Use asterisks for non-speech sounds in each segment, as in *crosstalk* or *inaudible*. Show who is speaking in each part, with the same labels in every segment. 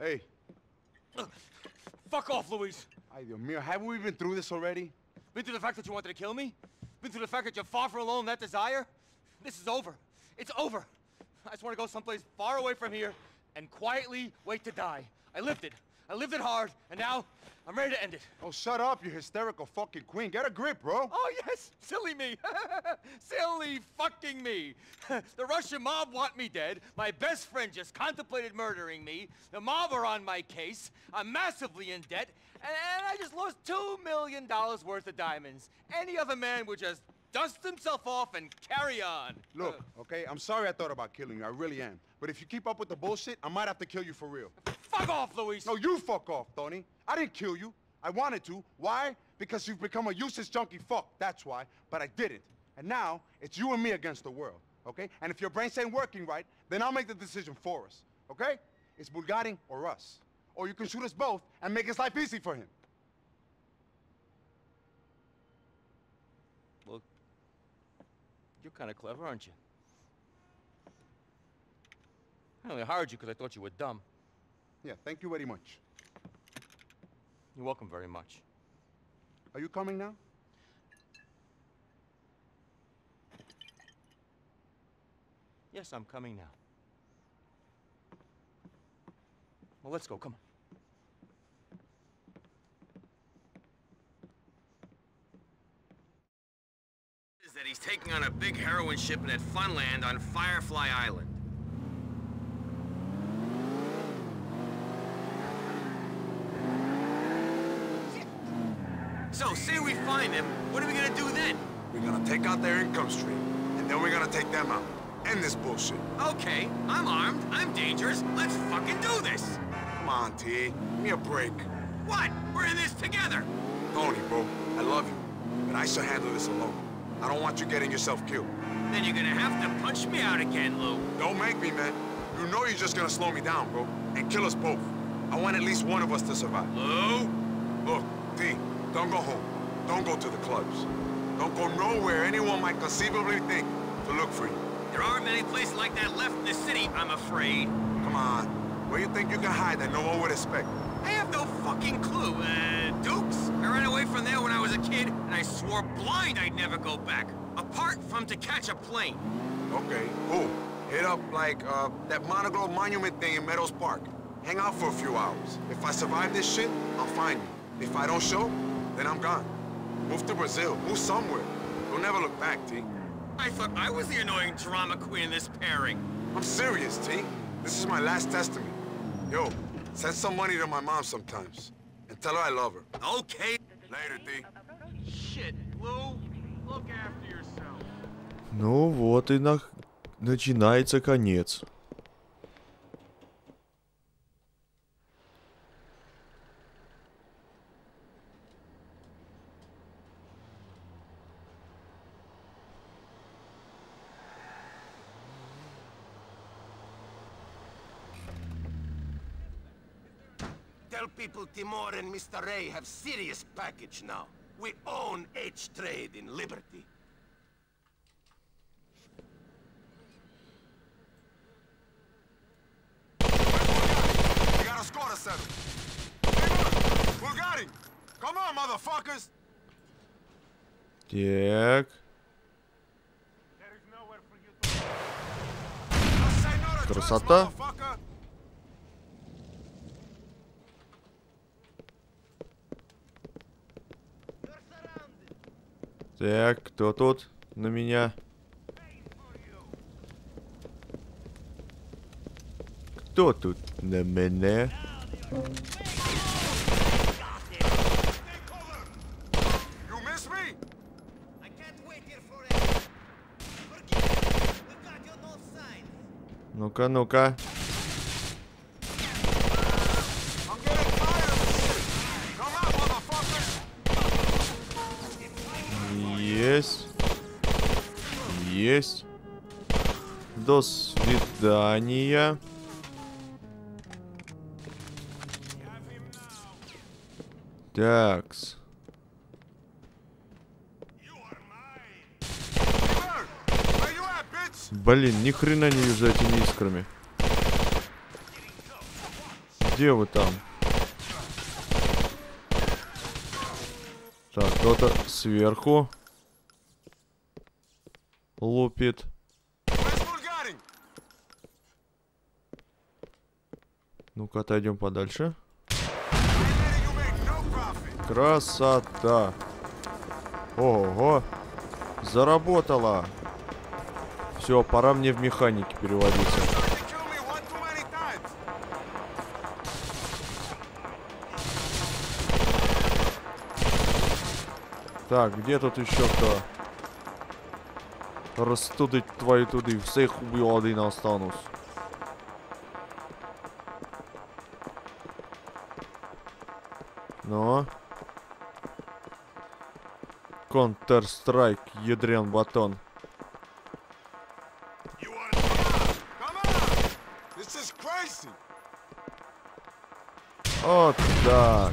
Speaker 1: Hey.
Speaker 2: Fuck off, Luis.
Speaker 1: Ay, Dios mío, haven't we been through this already?
Speaker 2: Been through the fact that you wanted to kill me? Been through the fact that you're far from alone in that desire? This is over. It's over. I just want to go someplace far away from here and quietly wait to die. I lived it. I lived it hard, and now I'm ready to end it.
Speaker 1: Oh, shut up, you hysterical fucking queen. Get a grip, bro.
Speaker 2: Oh, yes, silly me. *laughs* silly fucking me. *laughs* the Russian mob want me dead. My best friend just contemplated murdering me. The mob are on my case. I'm massively in debt. And, and I just lost $2 million worth of diamonds. Any other man would just dust himself off and carry on.
Speaker 1: Look, okay, I'm sorry I thought about killing you. I really am. But if you keep up with the bullshit, I might have to kill you for real.
Speaker 2: Fuck off, Luis.
Speaker 1: No, you fuck off, Tony. I didn't kill you. I wanted to. Why? Because you've become a useless junkie fuck. That's why. But I didn't. And now, it's you and me against the world, okay? And if your brains ain't working right, then I'll make the decision for us, okay? It's Bulgarin or us. Or you can shoot us both and make his life easy for him.
Speaker 2: Look, you're kind of clever, aren't you? I only hired you because I thought you were dumb.
Speaker 1: Yeah, thank you very much.
Speaker 2: You're welcome very much.
Speaker 1: Are you coming now?
Speaker 2: Yes, I'm coming now. Well, let's go. Come on. Is that he's taking on a big heroin shipment at Funland on Firefly Island. So, say we find him, what are we gonna do then?
Speaker 3: We're gonna take out their income stream, and then we're gonna take them out. End this bullshit.
Speaker 2: Okay, I'm armed, I'm dangerous, let's fucking do this!
Speaker 3: Come on, T. Give me a break.
Speaker 2: What? We're in this together!
Speaker 3: Tony, bro, I love you, but I should handle this alone. I don't want you getting yourself killed.
Speaker 2: Then you're gonna have to punch me out again, Lou.
Speaker 3: Don't make me, man. You know you're just gonna slow me down, bro, and kill us both. I want at least one of us to survive.
Speaker 2: Lou?
Speaker 3: Look, T, don't go home. Don't go to the clubs. Don't go nowhere anyone might conceivably think to look for you.
Speaker 2: There aren't many places like that left in the city, I'm afraid.
Speaker 3: Come on. Where you think you can hide that no one would expect?
Speaker 2: I have no fucking clue. Uh, Dukes? I ran away from there when I was a kid, and I swore blind I'd never go back. Apart from to catch a plane.
Speaker 3: Okay, cool. Hit up, like, uh, that Monoglobe Monument thing in Meadows Park. Hang out for a few hours. If I survive this shit, I'll find you. If I don't show, then I'm gone. Move to Brazil. Move somewhere. You'll never look back, T.
Speaker 2: I thought I was the annoying drama queen in this pairing.
Speaker 3: I'm serious, T. This is my last testament. Yo, send some money to my mom sometimes. And tell her I love her.
Speaker 2: Okay.
Speaker 3: Later, T.
Speaker 2: Shit, Lou. Look after yourself.
Speaker 4: Ну вот и на... начинается конец.
Speaker 5: people Timor and Mr. Ray have serious package now. We own H-Trade in Liberty.
Speaker 3: We got a score to settle. Bulgari! Come on, motherfuckers!
Speaker 4: Так.
Speaker 3: Just say no to drugs,
Speaker 4: Красота. Так, кто тут на меня? Кто тут на меня?
Speaker 3: You miss
Speaker 4: свидания. Такс. Блин, ни хрена не вижу за этими искрами. Где вы там? Так, кто-то сверху лупит. Ну-ка, отойдем подальше. Красота! Ого! Заработала! Все, пора мне в механике переводиться. Так, где тут еще кто? Розтудить твої туди, всіх убив один останусь. Ну? Counter-Strike, ядрен батон. Вот так.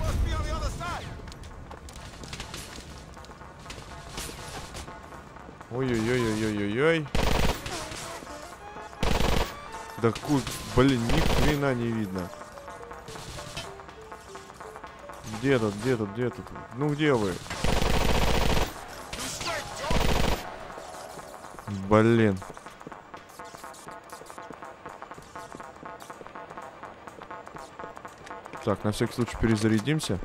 Speaker 4: Ой-ой-ой-ой-ой-ой. Да ку... Блин, ни хрена не видно. Где тут, где тут, где тут? Ну где вы? Блин. Так, на всякий случай перезарядимся.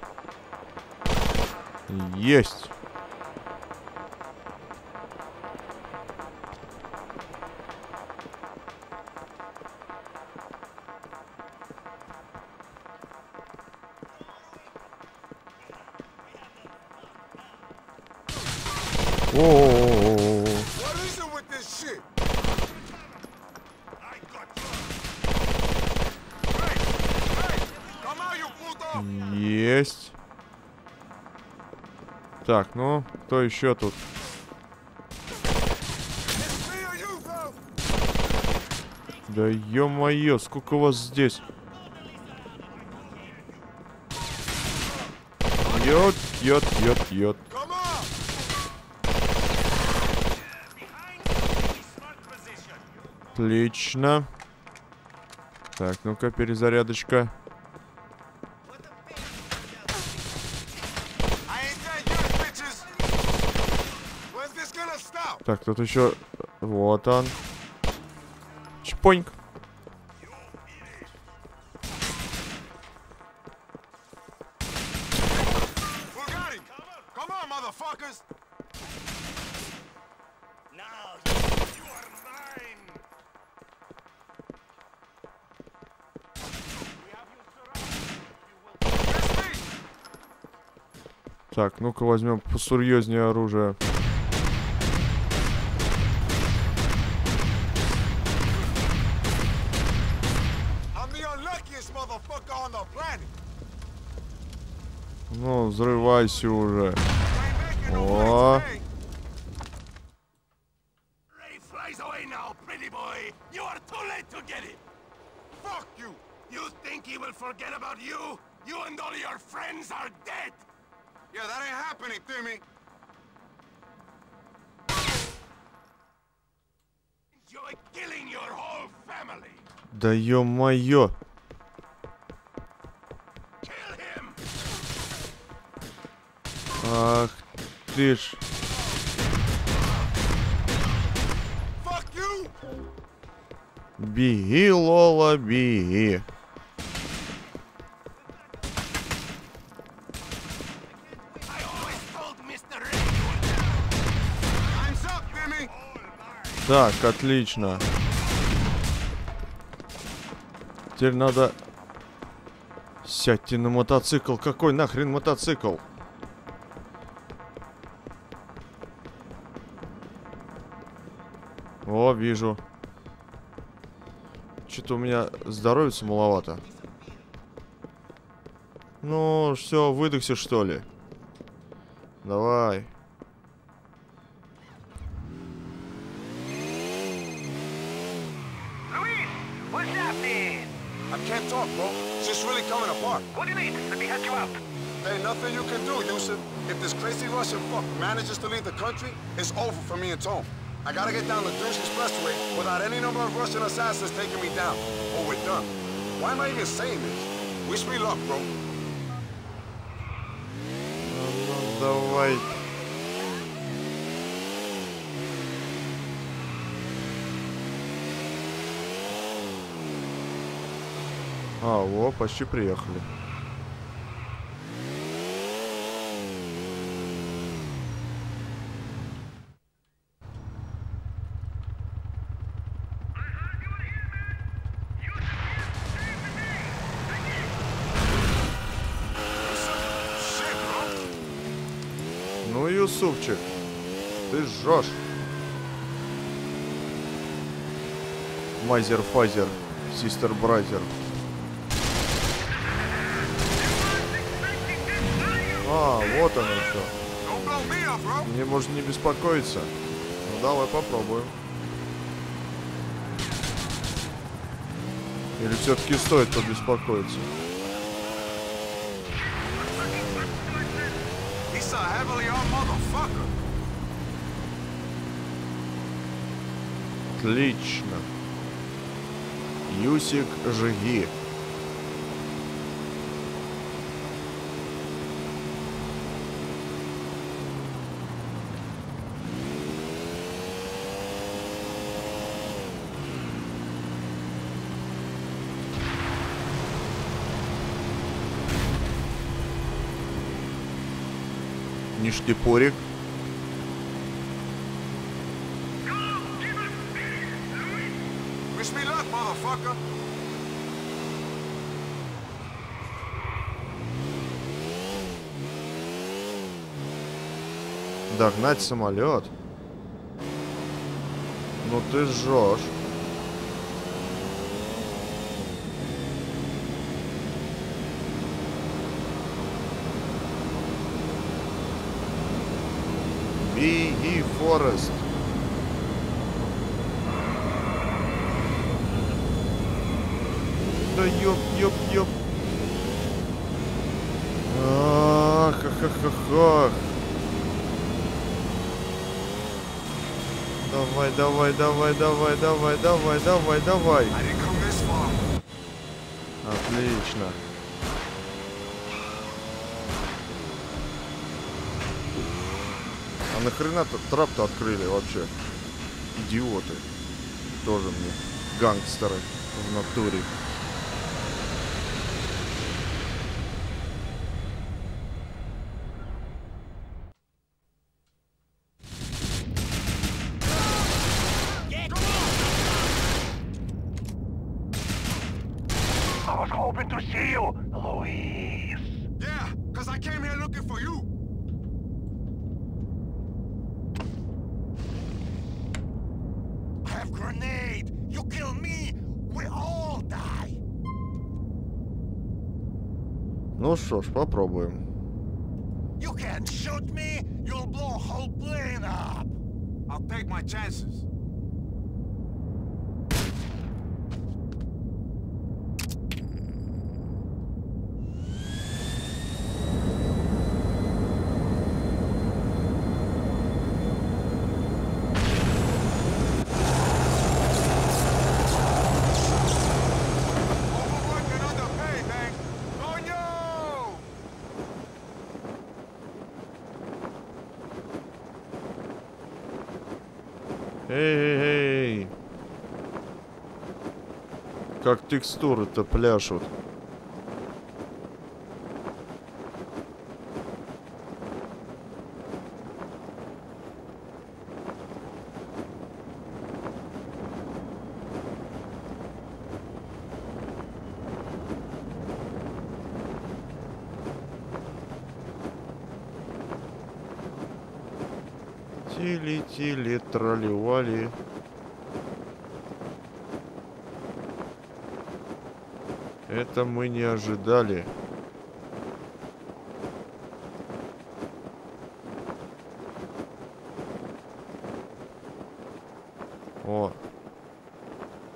Speaker 4: Есть. Так, ну, кто еще тут? Да ё-моё, сколько вас здесь? Йот, йот, йот, йот. Отлично. Так, ну-ка, перезарядочка. Так, тут еще... Вот он. Чпоньк. Так, ну-ка возьмем посерьезнее оружие.
Speaker 5: get it.
Speaker 3: Fuck you!
Speaker 5: You think he will forget about you? You and all your friends are dead.
Speaker 3: Yeah, that ain't happening, Timmy.
Speaker 5: Enjoy killing your whole family.
Speaker 4: Да ё-моё. Ах ты ж. Беги, Лола, беги. Так, отлично. Теперь надо... Сядьте на мотоцикл. Какой нахрен мотоцикл? Вижу. Что-то у меня здоровья маловато. Ну, все, выдохся, что ли? Давай.
Speaker 3: Talk, bro. It's just really coming apart.
Speaker 6: What do you need? Let me help you out.
Speaker 3: Ain't nothing you can do, Yusuf. If this crazy Russian fuck manages to leave the country, it's over for me and Tom. I gotta get down the Deuce Expressway without any number of Russian assassins taking me down, or we're done. Why am I even saying this? Wish me luck, bro.
Speaker 4: Ну, давай. А, во, почти приехали. Жжешь. Mother Father, Sister Brother. А, вот оно
Speaker 3: bro.
Speaker 4: Мне можно не беспокоиться. Ну давай попробуем. Или все-таки стоит побеспокоиться?
Speaker 3: He's a heavily armed motherfucker.
Speaker 4: Отлично. Юсик, жги. Ништяпорик.
Speaker 3: Wish me luck, motherfucker.
Speaker 4: Догнать самолет. Ну ты жжешь. Беги, Форест. Да ёп, ёп, ёп. Ах, ах, ах, ах. Давай, давай, давай, давай, давай, давай, давай, давай. Отлично. А нахрена тут трап-то открыли вообще? Идиоты. Тоже мне. Гангстеры в натуре. попробуем.
Speaker 5: You can shoot me, you'll blow whole plane up.
Speaker 3: I'll take my chances.
Speaker 4: Как текстуры-то пляшут. Ожидали. О.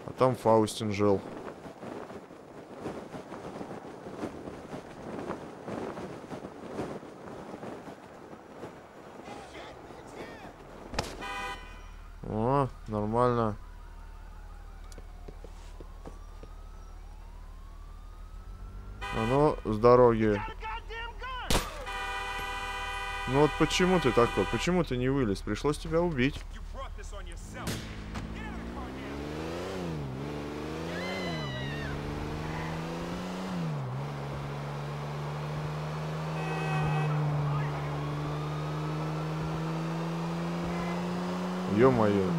Speaker 4: А там Фаустин жил. О, нормально. А с дороги. Ну вот почему ты такой? Почему ты не вылез? Пришлось тебя убить. Ё-моё.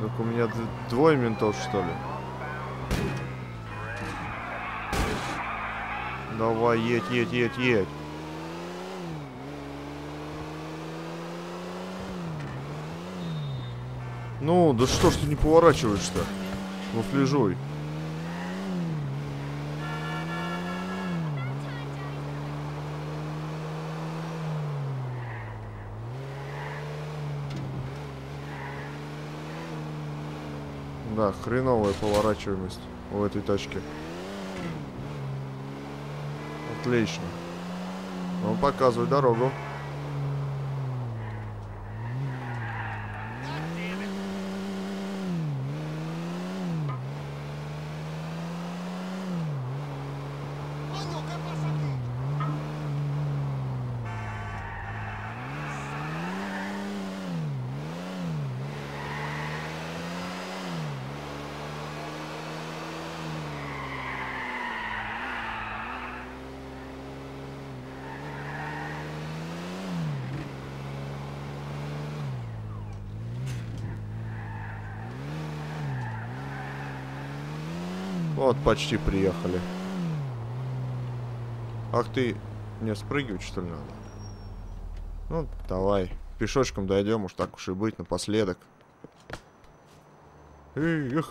Speaker 4: Так у меня двое ментов, что ли? Давай, едь, едь, едь, едь. Ну, да что ж ты не поворачиваешь-то? Муфляжуй. Да, хреновая поворачиваемость у этой тачки. Отлично. Ну, показывай дорогу. Вот, почти приехали. Ах ты, мне спрыгивать что ли надо? Ну, давай. Пешочком дойдем, уж так уж и быть, напоследок. Эх.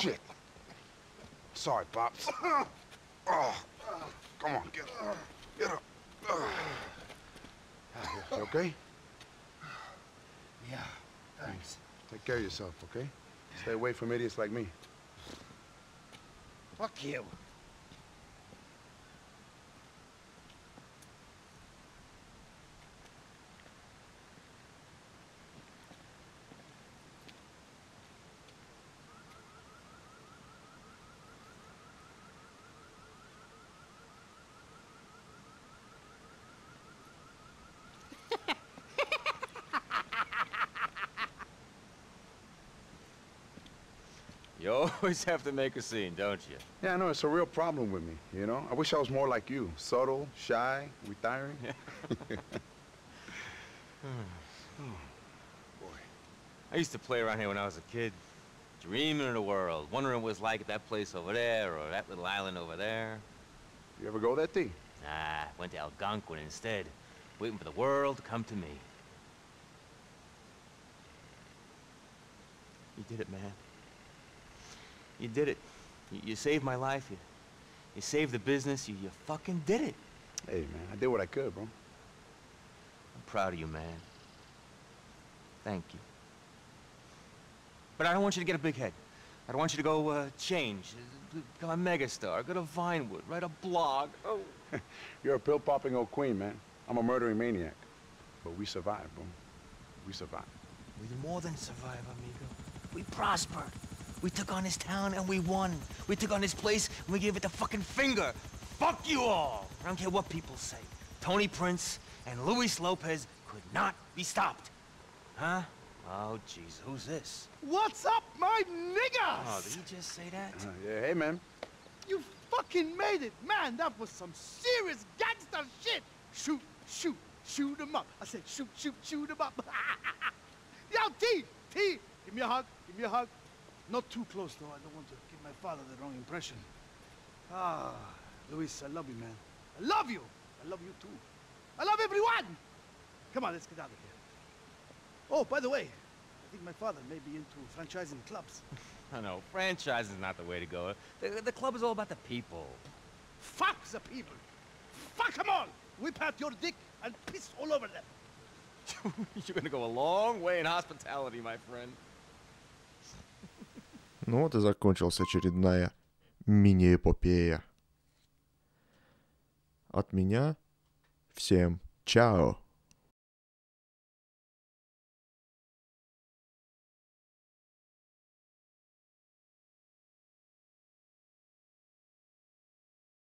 Speaker 1: Shit. Sorry, Pops. Oh, come on, get up. Get up. Ah, you okay?
Speaker 5: Yeah, thanks.
Speaker 1: Take care of yourself, okay? Stay away from idiots like me.
Speaker 5: Fuck you.
Speaker 2: You always have to make a scene, don't you?
Speaker 1: Yeah, I know, it's a real problem with me, you know? I wish I was more like you. Subtle, shy, retiring. *laughs* *sighs*
Speaker 2: Boy, I used to play around here when I was a kid. Dreaming of the world, wondering what it's like at that place over there or that little island over there.
Speaker 1: You ever go that T?
Speaker 2: Nah, went to Algonquin instead, waiting for the world to come to me. You did it, man. You did it. You, you saved my life. You, you saved the business. You, you fucking did it.
Speaker 1: Hey, man, I did what I could, bro.
Speaker 2: I'm proud of you, man. Thank you. But I don't want you to get a big head. I don't want you to go uh, change, become a megastar, go to Vinewood, write a blog. Oh. *laughs*
Speaker 1: You're a pill-popping old queen, man. I'm a murdering maniac. But we survived, bro. We survived.
Speaker 2: We more than survive, amigo. We prospered. We took on this town and we won. We took on this place and we gave it the fucking finger. Fuck you all! I don't care what people say. Tony Prince and Luis Lopez could not be stopped. Huh? Oh, jeez, who's this?
Speaker 7: What's up, my niggas?
Speaker 2: Oh, did he just say that?
Speaker 1: Uh, yeah, hey, man.
Speaker 7: You fucking made it, man. That was some serious gangster shit. Shoot, shoot, shoot shoot 'em up. I said shoot, shoot, shoot shoot 'em up. *laughs* Yo, T, T, give me a hug, give me a hug. Not too close, though. I don't want to give my father the wrong impression. Ah, Luis, I love you, man. I love you. I love you too. I love everyone. Come on, let's get out of here. Oh, by the way, I think my father may be into franchising clubs. *laughs*
Speaker 2: I know, franchise is not the way to go. The, the club is all about the people.
Speaker 7: Fuck the people. Fuck them all. Whip out your dick and piss all over them. *laughs*
Speaker 2: You're gonna go a long way in hospitality, my friend.
Speaker 4: Ну вот и закончилась очередная мини-эпопея. От меня всем чао.